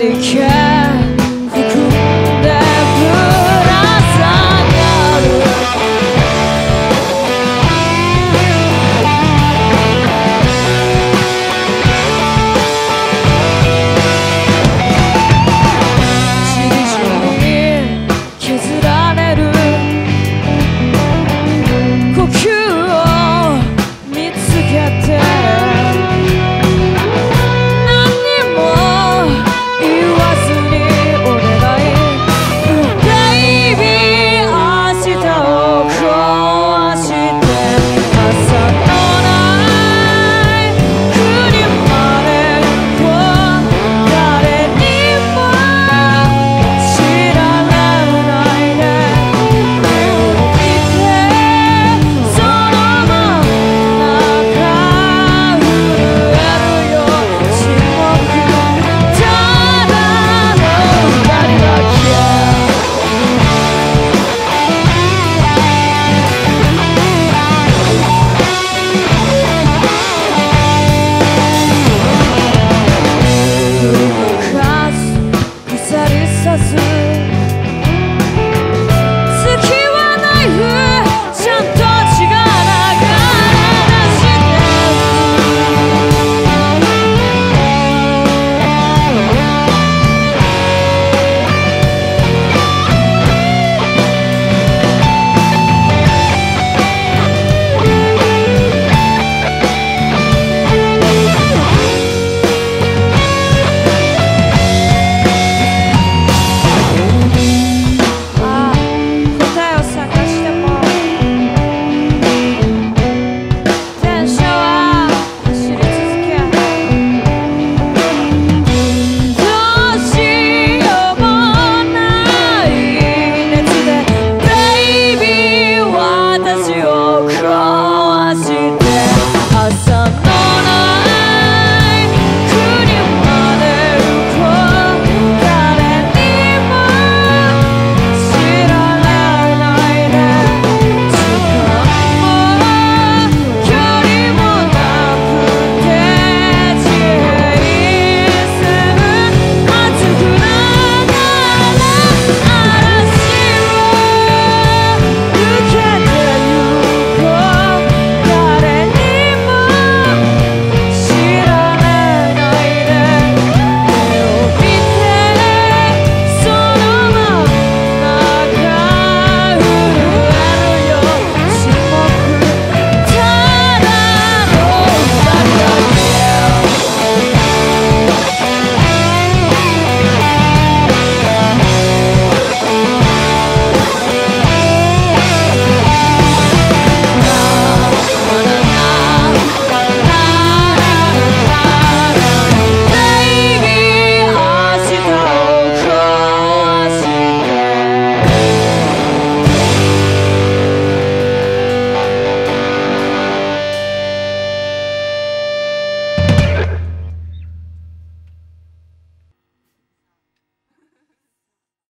I can't.